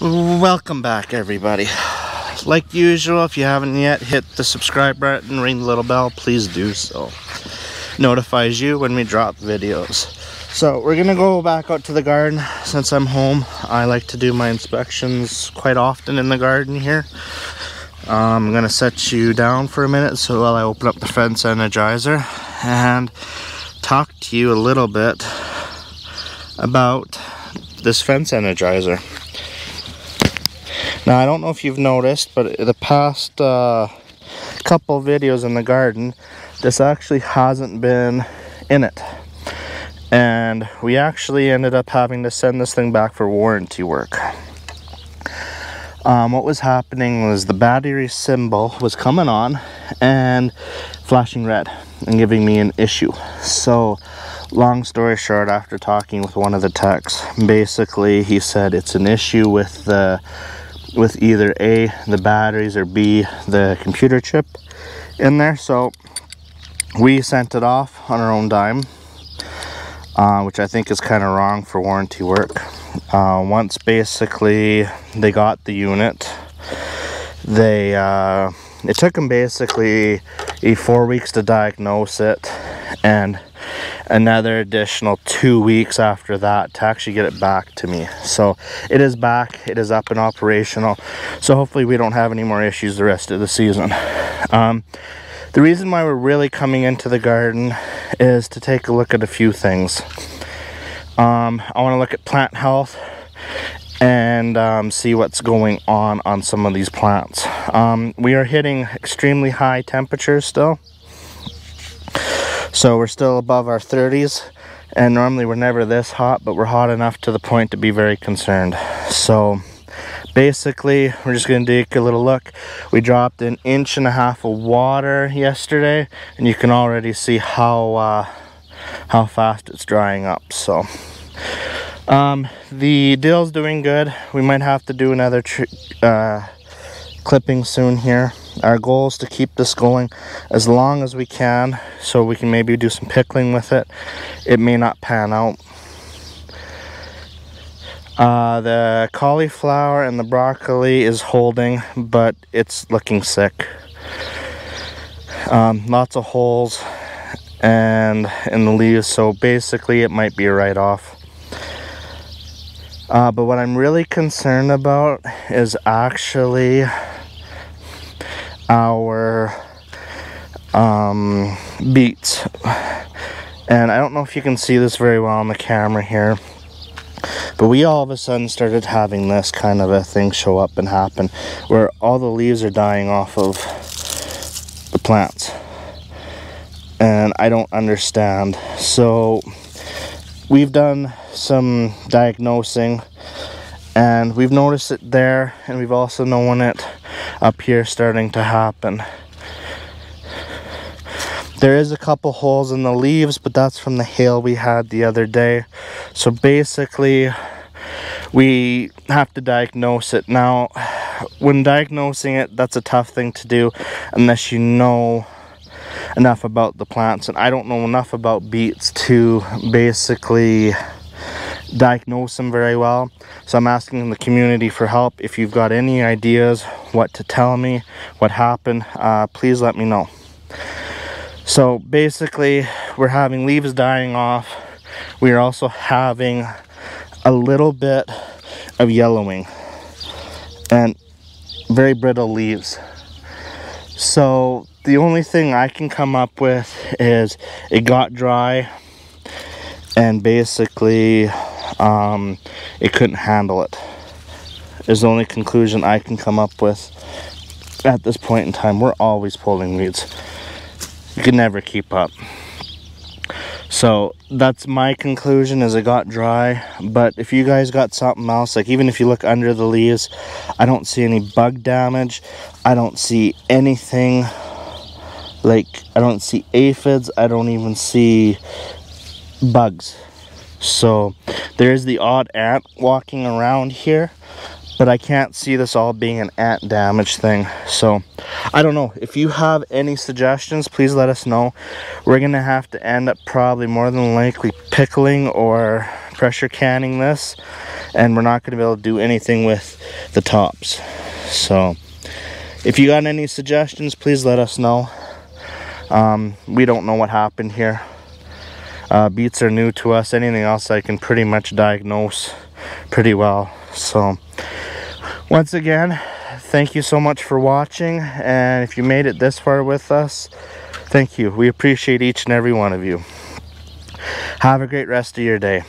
Welcome back everybody. Like usual, if you haven't yet, hit the subscribe button, ring the little bell, please do so. Notifies you when we drop videos. So we're gonna go back out to the garden since I'm home. I like to do my inspections quite often in the garden here. Um, I'm gonna set you down for a minute so while I open up the fence energizer and talk to you a little bit about this fence energizer. Now I don't know if you've noticed, but the past uh, couple videos in the garden, this actually hasn't been in it. And we actually ended up having to send this thing back for warranty work. Um, what was happening was the battery symbol was coming on and flashing red and giving me an issue. So long story short, after talking with one of the techs, basically he said it's an issue with the with either A, the batteries, or B, the computer chip in there. So we sent it off on our own dime, uh, which I think is kind of wrong for warranty work. Uh, once basically they got the unit, they uh, it took them basically four weeks to diagnose it and another additional two weeks after that to actually get it back to me. So it is back it is up and operational. So hopefully we don't have any more issues the rest of the season. Um, the reason why we're really coming into the garden is to take a look at a few things. Um, I want to look at plant health and um, see what's going on on some of these plants. Um, we are hitting extremely high temperatures still so we're still above our 30s and normally we're never this hot, but we're hot enough to the point to be very concerned. So basically we're just gonna take a little look. We dropped an inch and a half of water yesterday and you can already see how, uh, how fast it's drying up. So um, the dill's doing good. We might have to do another uh, clipping soon here. Our goal is to keep this going as long as we can so we can maybe do some pickling with it. It may not pan out. Uh, the cauliflower and the broccoli is holding, but it's looking sick. Um, lots of holes and in the leaves, so basically it might be a write-off. Uh, but what I'm really concerned about is actually our um, beets. And I don't know if you can see this very well on the camera here. But we all of a sudden started having this kind of a thing show up and happen. Where all the leaves are dying off of the plants. And I don't understand. So we've done some diagnosing and we've noticed it there and we've also known it up here starting to happen. There is a couple holes in the leaves but that's from the hail we had the other day. So basically we have to diagnose it. Now when diagnosing it that's a tough thing to do unless you know enough about the plants. And I don't know enough about beets to basically diagnose them very well. So I'm asking the community for help. If you've got any ideas what to tell me, what happened, uh, please let me know. So basically, we're having leaves dying off. We are also having a little bit of yellowing and very brittle leaves. So the only thing I can come up with is it got dry and basically um, it couldn't handle it is the only conclusion I can come up with at this point in time. We're always pulling weeds. You can never keep up. So that's my conclusion as it got dry. But if you guys got something else, like even if you look under the leaves, I don't see any bug damage. I don't see anything like, I don't see aphids. I don't even see bugs. So there's the odd ant walking around here, but I can't see this all being an ant damage thing. So I don't know. If you have any suggestions, please let us know. We're going to have to end up probably more than likely pickling or pressure canning this and we're not going to be able to do anything with the tops so if you got any suggestions please let us know um, we don't know what happened here uh, beets are new to us. Anything else I can pretty much diagnose pretty well. So once again thank you so much for watching. And if you made it this far with us thank you. We appreciate each and every one of you. Have a great rest of your day